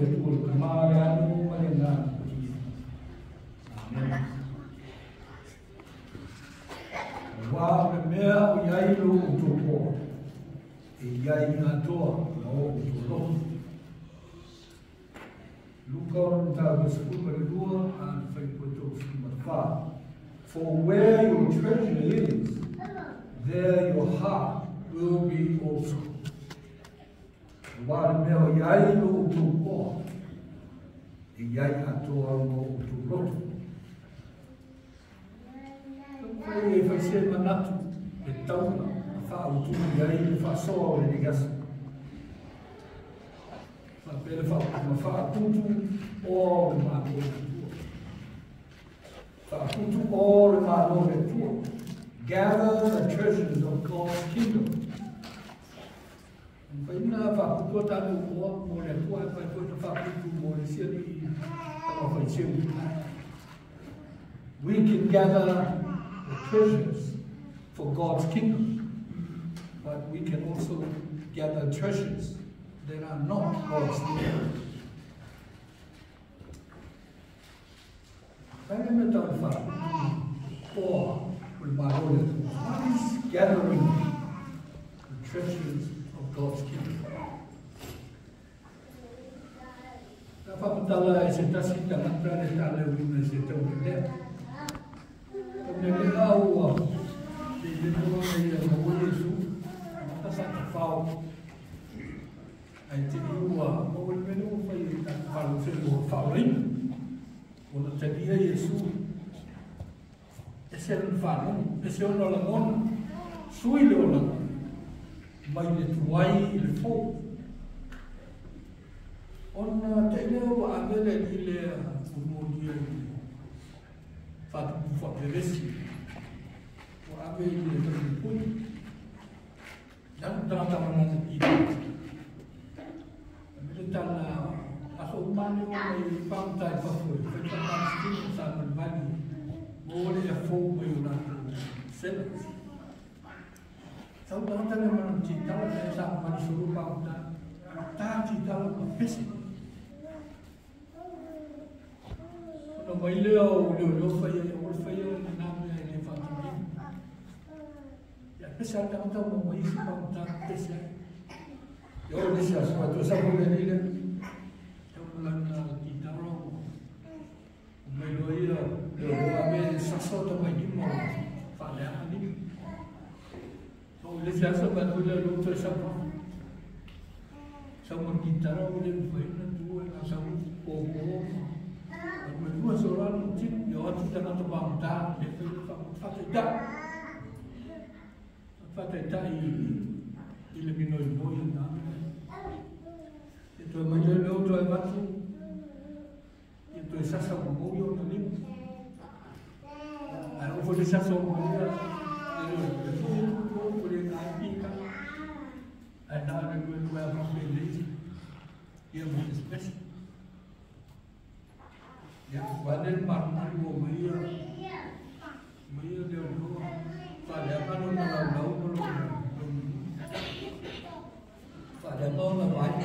le tu le kamare anu ma le na Amen. Wa me mea o iai lo o tō pō. Iai ngā toa na o o tō lo. Luka o na tāwa sa kupa le lua a whai po tō whima whā. For where your treasure is, there your heart will be also. Wa me mea o iai lo o tō pō. E iai atoa o o tō loto. Pai e fai se manatu e tauna a wha au tu i ai e wha soa o e gasa. Wha pere wha ma wha tutu o le mātu e tua. Wha tutu o le mātu e tua. Gather the treasures of God's kingdom. Tutu mo le sia ni We can gather the treasures for God's kingdom, but we can also gather treasures that are not God's kingdom. Kaya me tau wha, o with my Lord, what is gathering the treasures facultalla esentasikana planetaaleulinne setaumille tomele aua iletuameiamaulisu matasakafau aitiliua maulimenuufai takafaluselua Jesus ona talia iesu eselon fanu eseona olagona sui le olago mailletwai i le fou ona taʻilea ua avele i lea fulumolia i faapupu faaperesi ua ave i le taulipui tanu tagata manana pili amele tala aso mane ona i faamatae fafoe fetatamasitini sa malivali mo le afou mai o latou selas sau đó ta nên mình chỉ tao là sao mà số lượng bao ta ta chỉ tao là hết sức nó mấy liều đều nó phải yêu nó phải yêu là nam này để phát triển vậy cái sao ta không tao mà mấy số bao ta thế sẽ yêu cái sao mà tôi sao không biết đi lên trong lần nào chỉ मुले जासा बाजूला लोक समोर समोर गिटारा मुले बहिण तू ना समोर पोहो मग तू soda नुची जेव्हा तिथं ना तो बांधा And now we are going to have from the lazy. Here with the special. Yeah, but then partner của mấy ờ, mấy ờ, điều đó phải để các ông làm đấu các ông phải để tôi là phải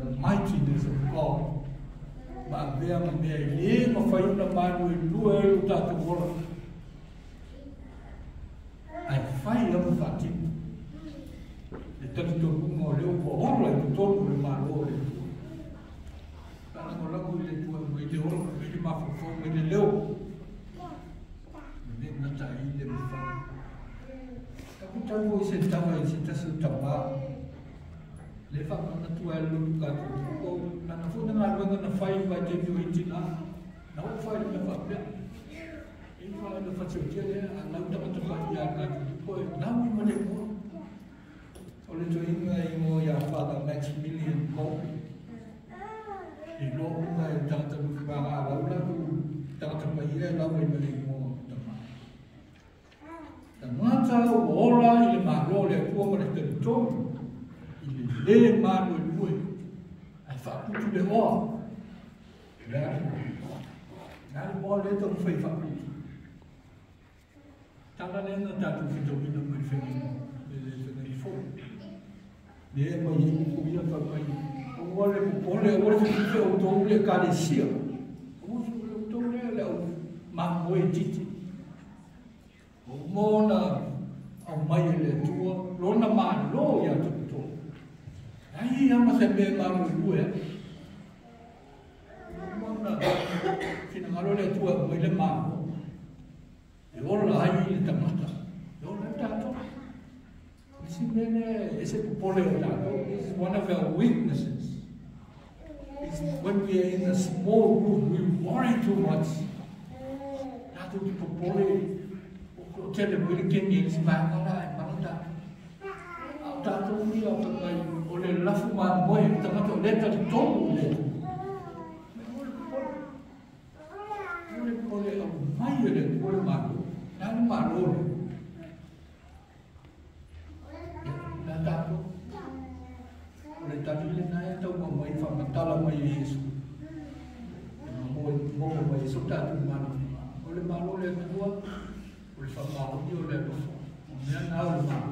the mightiness of God. Mas vem melhor, não foi uma mano e não é o tato morto. Aí faz a fatima. Então, se algum o com honra, ele todo me marou. Para morar lado ele, com ele, honra, ele mafofou, ele leu. Vem na taída, me fala. Então, você estava aí, você está seu tabaco. le fa na tu e lu ka tu. Ko na na funa na ruanga na fai ba te tu i tina. Na u fai na fa pe i fa na fa tu ke le a na ta tu ka ya ka tu. Ko na mi ma le ko o le i mo ya fa da max million ko. I lo u na e ta ta ku ba a ba u la ku. Ta ta pa i le na mi ma le mo ta ma. Ta ma ta o ora i le ma ro le ko ma le te tu. lægen Marco Lue, at fakultet blev over. Verden. Verden var lidt om fri fakultet. Der er den anden, der er du fint om inden man finder den i form. Det er mig ikke på videre for mig. Og hvor det på bolde, hvor det fik det ud over det galesier. Hvor det ud over det lav mambo i dit. Og måneder og mig eller du, låner mig lov, jeg du Ai ama se me ma mu ku e. Mana fina ngalo le tua mo le ma. E ora ai le tamata. E ora tato. Si mene ese popole tato is one of our weaknesses. It's when we are in a small group, we worry too much. Tato di popole o tele mo le kengi si ma ngala e malata. Tato ni o kai o le lafu ma moe i tangata o leta te tolu le. Me mole a mai le pole malo. Nani malo le. Nā tātou. Ole tatu le nā e tau mamai whamatala mai Jesu. Moe malo le tua. Ole whamalo ni ole no. Mea malo.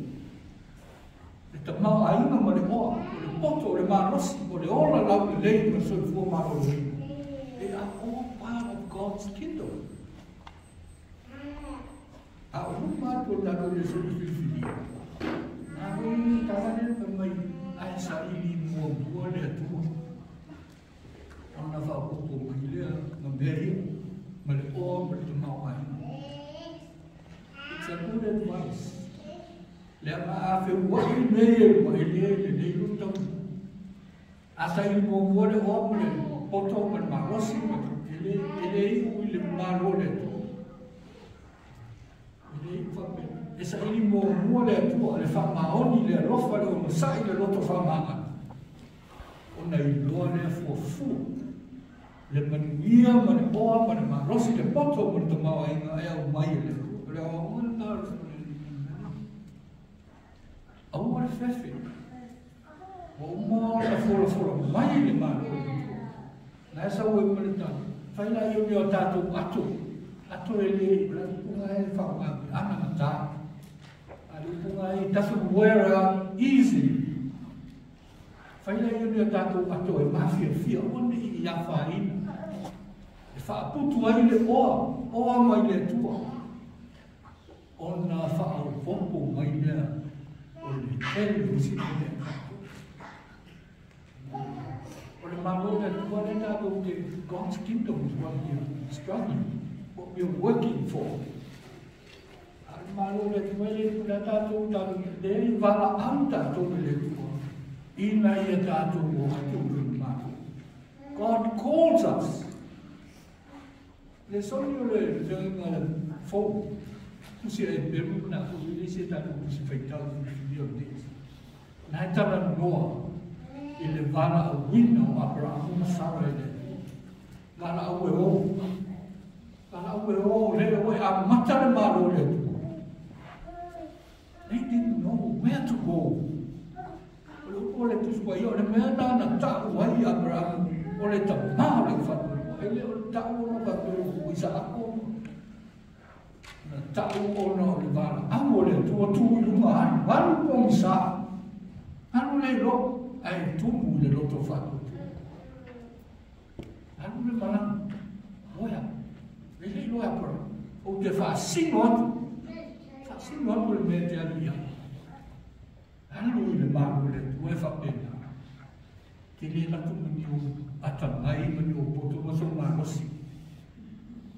ta mau ai na ma o le poto o le malosi o le ola lau i lei na soifua maloloi they are all part of God's kingdom auma to lalo le soififilia aoi tavale pamai ae saʻili muamua le atua ona faakopo mai lea mameria ma le oa ma o tamao ai It's a good advice. Lama afe wai nei wai nei le nei lu tau. Asa i mo mo le om le poto man marosi ma ele ele i u le maro le tu. Ele i fa pe. Esa i mo mo le tu le fa maoni le rofa le o sai le loto fa manga. Ona i loa le fo fu. Le manuia ma le oa ma le marosi le poto ma le tamawa inga ea o mai le. Le o ona le au le fefe. O mo la fora fora mai le malo. Na sa o me le tan. Fai la io mi o tato atu. Atu e le la punga e fa ma ana mata. Ali punga e tasu wear easy. Fai la io mi o tato atu e mafia fia o ni ia fa ina. E fa putu ai le oa. Oa mai le tua. Ona fa au pompo mai le o le tele o si tele o le mamona tua le na o te God's kingdom is what you're struggling, what you're working for. Al malo le tua le tua tato tato le vala anta to le tua. Ina ia tato o atu le malo. God calls us. Le sonio le le fo Pusi e peru na kuri se ta ku pusi faitau ku video de. Na ta na noa i le vana a wino a para ku masara e de. Vana a we o. Vana a we o le we a mata le malo le tu. They didn't know where to go. Lo ko le pusi wa le mea na na ta wa i a para ku. O le ta ma le fatu. Ele o ta o no ka ku na tau ona o le vala au le tua tuiluga anu alu pogi sa alu le ilo ae tumu i le loto faatupu alu le malaga oea le leiloa apara ou te faasino atu faasino atu le mea te aluia alu i le malu le tua e faapena ke lē latumaniu atagai mani o poto ma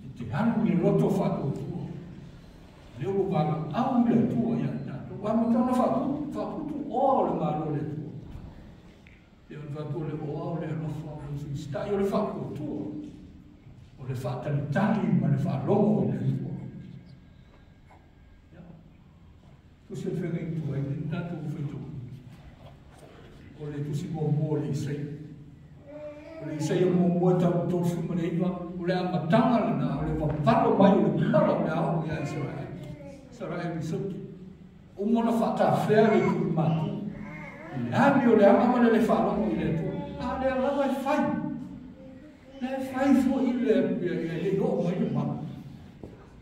e te alu i le loto faatupu leo lo guardo, le tu ia tatu wa mo tana fa tu fa tu o le malo le tu e un vatu le o le no fa così, si sta io le fa tu o le fa tali tali ma le fa longo le tu tu se fere in e intanto tu fai tu o le tu si mo mo le sei o le sei un uomo tau tofu ma le iwa o le fa le na o le vapalo mai o le malo le au ia Israel Israel misuki umona faatafea i kui matu. I le ami o le aga ma lele faalogo i le e, e, e, atua a le alava e fai le fai foʻi le iloo mai le mala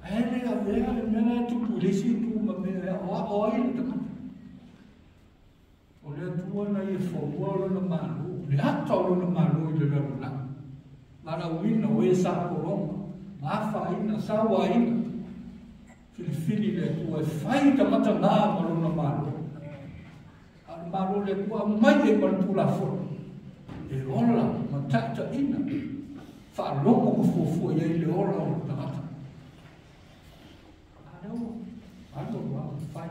ae le avea le mea le tupu i leisi tu ma mea aoao ai le tagata o le atua nai e faua o lona mālū le ata o lona mālū i le lalulaga malauina oē sa pologa mafaina sauaina filifili le kua e fai tamatanā ma lona mālo aole mālo le kua amai ai ma le pulafoni e ola ma taʻitaʻina fa'aloko kufuafua iai le ola o le tagata aleo alolao fai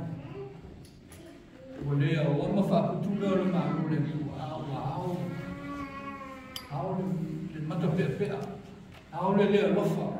ua lea oa ma fa'aputule o le mālo le kua aoaao ao le matapeʻapeʻa ao le le alofa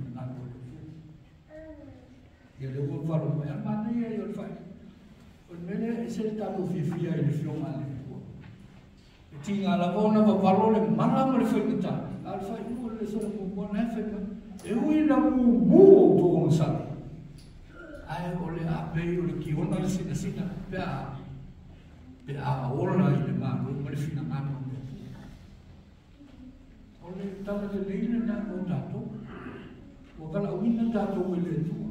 Eu le vou falar, mas a maneira eu faz. O mene se ele está no fifia, ele filma ali. Tinha lá, vou na valor, ele mala, mas ele foi guitar. Ela faz, não, ele só não pôr, né? Eu ia no mu, o Tom sabe. Aí eu olhei, apei, eu lhe que onda, ele se decida, pea, pea, ora, ele mano, mas ele fina, mano. Olha, estava de leila, né? O tato. O cara, o mina tato, ele é tua.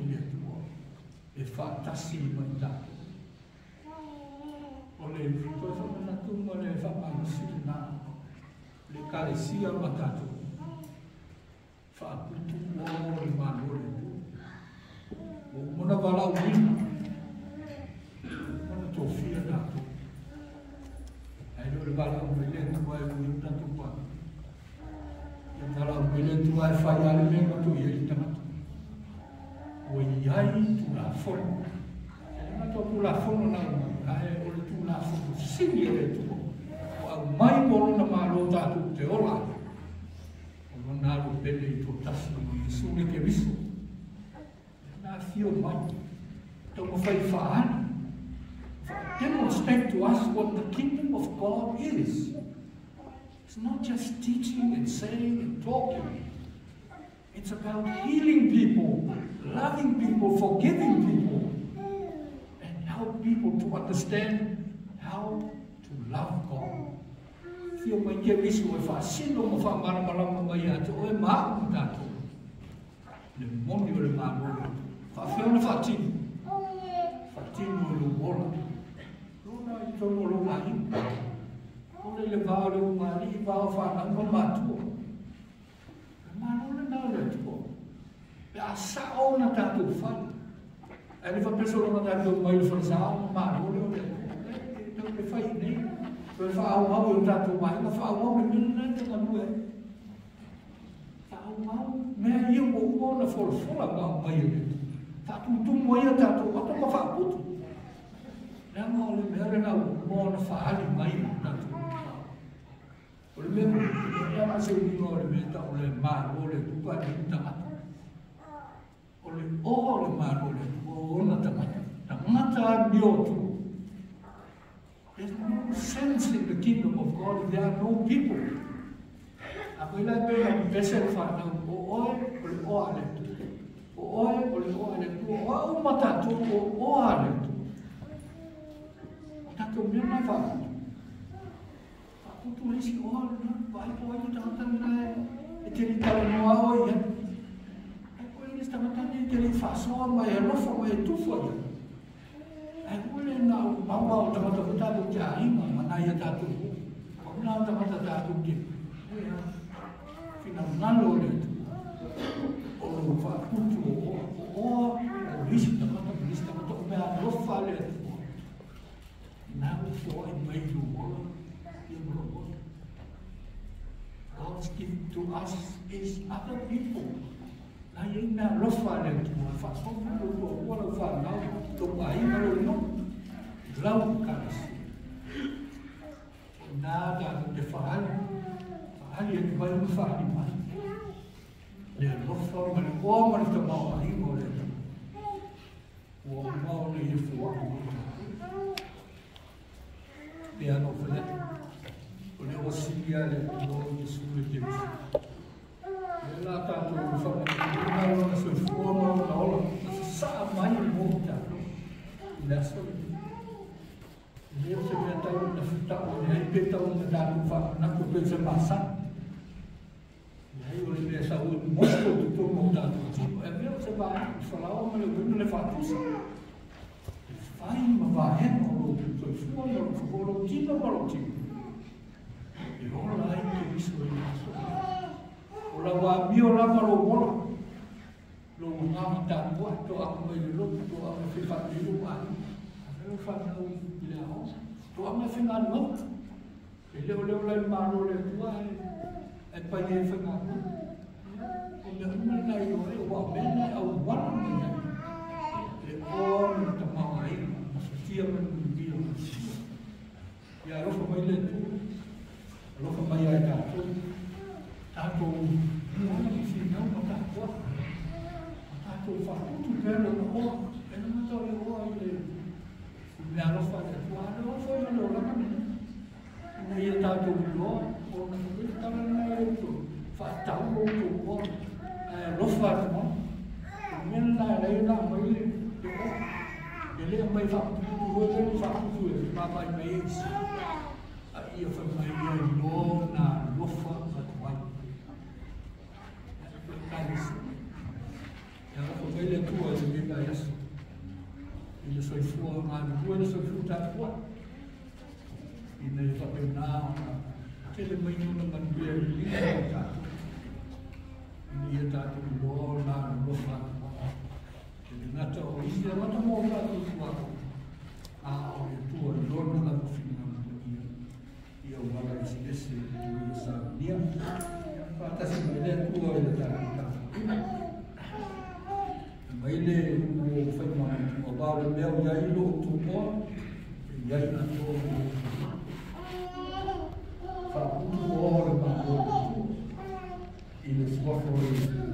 e fatta sima in dato. O le frutto na tumba le fa mano sima, le caresia matato. Fa tutto uomo le mano tu. O mona vala uina, mona tofia dato. E non le vala uina, tu vai uina tu qua. E tala uina tu vai fai alimento tu ieri sini e tu. O mai mo na ma lo tu te ola. O no na lo pele i to tasi i su ke viso. Na fio mai. Demonstrate to us what the kingdom of God is. It's not just teaching and saying and talking. It's about healing people, loving people, forgiving people, and help people to understand how to love God. Fio mai ke visu e wha sino mo wha mara mara mai atu o maa mu tātou. Le moni o le mora. Wha whio na wha tinu. Wha tinu o le wola. Rona i tono lo le le umari i le. Pe a sa o na tātou. E le le le le fai notify me so whaauau o tātou mai, ma whaauau me mina te nganue. Whaauau, mea ia mo ua na wholawhola ngā mai o Tātou tumu ai a tātou ato ma whaaputu. Nā ngā ole mea rena mo na whaali mai o tātou. Ole mea mo, ia ma se unga ole mea ta ole maa ole tupa ni tamata. Ole oha ole maa ole tupa ona tamata. Ta ngata miotu. There's no sense in the kingdom of God if there are no people. Og i løpet av Veselfanden og år og året og år og året og omatato og året Og takk om min erfaring. Kutuisi on, vaikka voitetaan tänne etelitalonoa oijan. Kun yhdistämme tänne etelifasoa, mä en rofa, mä tu tufoja. Ia. Ai kule na mama o tamata ko tātou kia inga, mana ia tātou. Ko na o tu. O o o o o o risi tamata, risi tamata o mea rofa le tu. Nā o fo ai mai tu o o. God's gift to us is other people. Na ye na lofa le tu fa so na lo lo wa lo fa na to ai na lo no lau ka na da te fa al fa al ye ba lo fa ni ma le lofa ma le o ma le to ma ai mo le o ma le fu pe ano fa le le o si ya le no ni su le te la tātou i whakatūna fuono all'olo, non sa mai molta. Adesso io se mi attavo una fitta, mi ripeto una data, una compensa passata. Io le mie saute molto di più montato, e meno se va, solavo me le guido le faccio solo. Fai ma va, eh, è un tutto il suo, non lo volontino, volontino. E ora l'hai visto il nostro. Ora va mio la mano buona. lung ngam ta bua to am me lu to am to am no le tua tu ai tu ta Tātou whakutu pēra na hoa, e na matau e hoa i le mea rofa le tua, ane o whoi ane o lana mene. Ina ia tātou i loa, o na kore tala na e uto, whaatau o uto hoa, e rofa le moa. O mena na e rei na mai le, e hoa. E lea mai whakutu, ue lea whakutu e, māpai mai e isi. A ia whamai ia i loa na dato di buona, non l'ho fatto. E mi ha detto, mi A detto, ma ho fatto il tuo Ah, ho il tuo, il giorno la tua figlia, non è mia. Io ho la mia stessa, non lo so, mia. Fatta se mi ha detto, tu hai dato il tuo. Ma io non ho fatto il mio, ho fatto il mio, ho fatto il mio, ho fatto il mio, 嗯。